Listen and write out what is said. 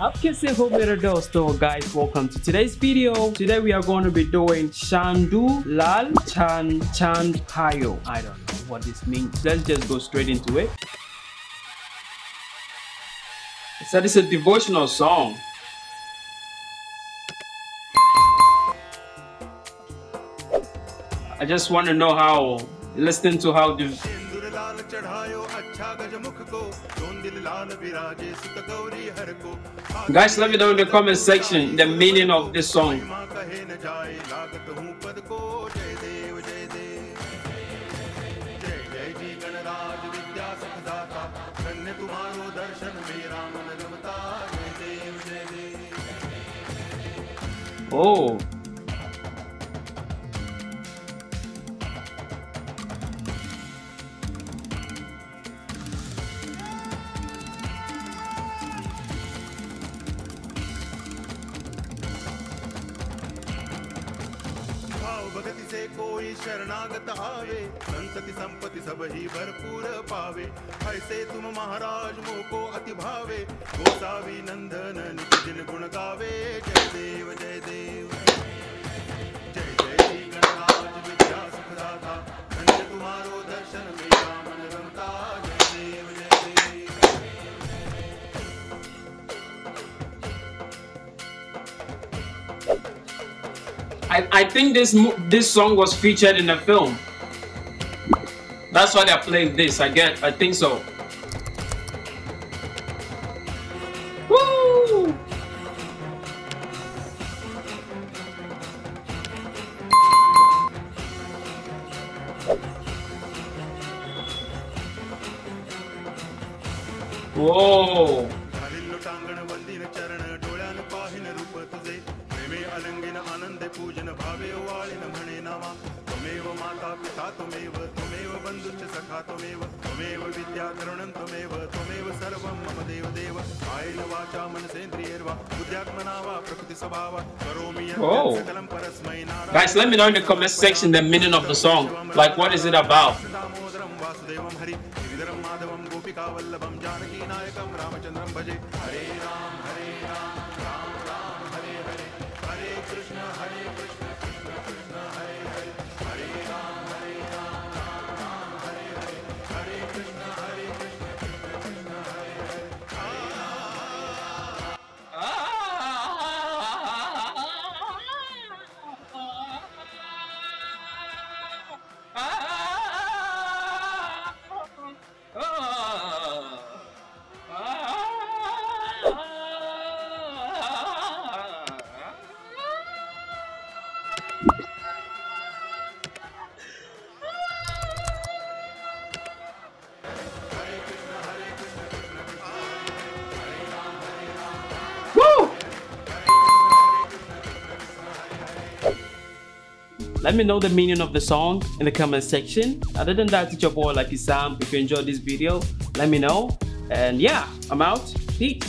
Up kissing home little dosto guys welcome to today's video. Today we are going to be doing shandu lal chan chan hayo i don't know what this means. Let's just go straight into it. So this is a devotional song. I just want to know how listening to how the Guys, let me know in the comment section the meaning of this song. Oh. भगति से कोई शरणागत आवे। संतति संपत्ति सब ही भरपूर पावे। ऐसे तुम महाराज मोको अति भावे। गोसावी नंदन I, think this this song was featured in the film. That's why they're playing this. I get. I think so. Woo! Whoa! अलंगिन आनंदे पूजन भावे वाळिन म्हणे नावा। त्वमेव माता पिता त्वमेव त्वमेव बंधुश्च सखा त्वमेव त्वमेव विद्या करुणं त्वमेव त्वमेव सर्वं मम देव देव कायेन वाचा मनसेन्द्रियैर्वा बुद्ध्यात्मना वा प्रकृति स्वभावा करोमि यत्. सकलं परस्मै Narayan. Guys, let me know in the comment section the meaning of the song. Like, what is it about? वासुदेवं हरि। गिरिधरं माधवं गोपिकावल्लभं जानकी नायकं रामचन्द्रं भजे। हरे राम हरे Ram. Let me know the meaning of the song in the comment section. Other than that, it's your boy Lucky Sam. If you enjoyed this video, let me know. And yeah, I'm out. Peace.